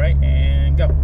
right, and go.